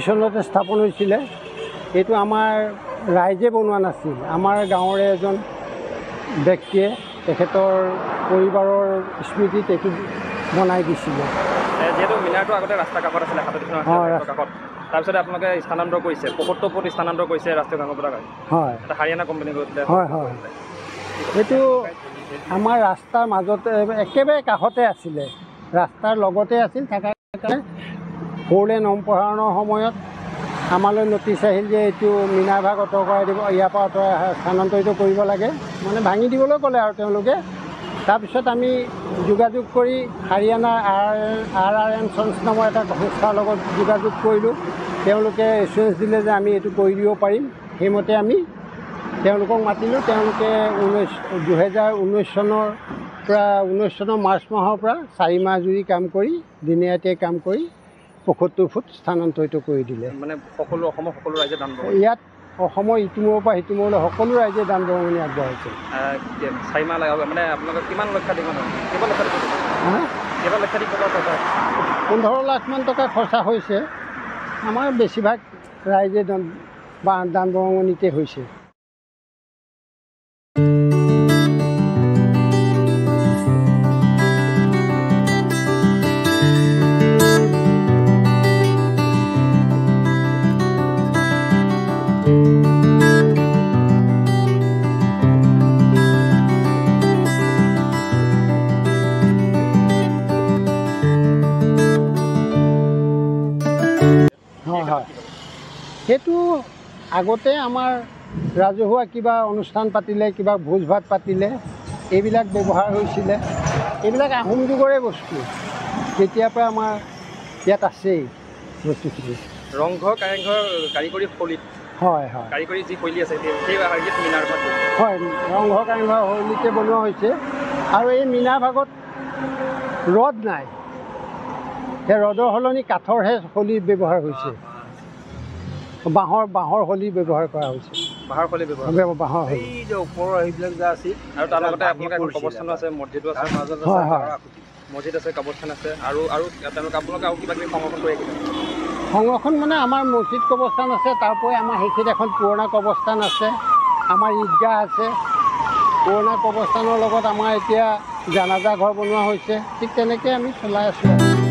দুই চনতে স্থাপন হৈছিলে এইটো আমাৰ ৰাইজে বনোৱা নাছিল। আমাৰ গাঁৱৰে এজন ব্যক্তিয়ে তেখেতৰ পৰিবাৰৰ স্মৃতিত এইটো বনাই দিছিলে। যিহেতু মিনাৰটো আগতে ৰাস্তাৰ কাষত আছিলে কাষত। তাৰপিছতে আপোনালোকে স্থানান্তৰ কৰিছে পঁয়সত্তৰ ফুট স্থানান্তৰ কৰিছে ৰাষ্ট্ৰীয় ঘাঁহ পতাকা হয়। এটা হাৰিয়ানা কোম্পানী গৈছিলে হয় হয়। এইটো আমাৰ ৰাস্তাৰ মাজতে একেবাৰে কাষতে আছিলে। ৰাস্তাৰ লগতে আছিল থকাৰ কাৰণে ফ'ৰ লেন সম্প্ৰসাৰণৰ সময়ত আমালৈ নটিচ আহিল যে এইটো মিনাৰ ভাগ অঁতৰ দিব ইয়াৰ পৰা আঁতৰাই স্থানান্তৰিত কৰিব লাগে। মানে ভাঙি দিবলৈ ক'লে আৰু তেওঁলোকে। তাৰপিছত আমি যোগাযোগ কৰি Haryana R R R N sons নামৰ এটা সংস্থাৰ লগত যোগাযোগ কৰিলোঁ। তেওঁলোকে এচুৰেঞ্চ দিলে যে আমি এইটো কৰি দিব পাৰিম। সেইমতে আমি তেওঁলোকক মাতিলোঁ। তেওঁলোকে ঊনৈছ দুহেজাৰ ঊনৈছ চনৰ পৰা ঊনৈছ চনৰ মাৰ্চ মাহৰ পৰা চাৰি মাহ জুৰি কাম কৰি দিনে ৰাতিয়ে কাম কৰি পঁয়সত্তৰ ফুট স্থানান্তৰিত কৰি দিলে। মানে সকলো অসমৰ সকলো ৰাইজে দান ইয়াত অসমৰ ইটো মূৰৰ পৰা সিটো মূৰলৈ সকলো ৰাইজে দান বৰঙণি আগবঢ়াইছে। মানে কিমান লক্ষাধিক কেইবা লক্ষাধিক টকা? পোন্ধৰ লাখমান টকা খৰচা হৈছে। আমাৰ বেছিভাগ ৰাইজে দান বা দান বৰঙণিতে হৈছে। হয়। সেইটো আগতে আমাৰ ৰাজহুৱা কিবা অনুষ্ঠান পাতিলে কিবা ভোজ ভাত পাতিলে এইবিলাক ব্যৱহাৰ হৈছিলে। এইবিলাক আহোম যুগৰে বস্তু। তেতিয়াৰ পৰা আমাৰ ইয়াত আছেই বস্তুখিনি। ৰংঘৰ কাৰেংঘৰ কাৰিকৰী শৈলীত। হয় হয়। কাৰিকৰী যি শৈলী আছে সেই হয় ৰংঘৰ কাৰেংঘৰ শৈলীতে বনোৱা হৈছে। আৰু এই মীনাৰ ভাগত ৰদ নাই। সেই ৰদৰ সলনি কাঠৰহে শৈলী ব্যৱহাৰ হৈছে। বাঁহৰ বাঁহৰ শৈলী ব্যৱহাৰ কৰা হৈছে। বাঁহৰ শৈলী ব্যৱহাৰ বাঁহৰ শৈলী এই যে ওপৰৰ সেইবিলাক যে আছিল আৰু তাৰ লগতে ভাঙি আপোনালোকে এখন পৰিছিলে। কবৰস্থানো আছে মছজিদো আছে তাৰ মাজত হয়, হয়। মছজিদ আছে কবৰস্থান আছে আৰু আৰু তেওঁলোকে আপোনালোকে আৰু কিবা কিবি সংৰক্ষণ কৰি আহিলে সংৰক্ষণ মানে আমাৰ মছজিদ কবৰস্থান আছে তাৰ উপৰি আমাৰ সেইখিনিত এখন পুৰণা কবৰস্থান আছে আমাৰ ঈদগাহ আছে। পুৰণা কবৰস্থানৰ লগত আমাৰ এতিয়া জানাজা ঘৰ বনোৱা হৈছে ঠিক তেনেকৈ আমি চলাই আছোঁ। আৰু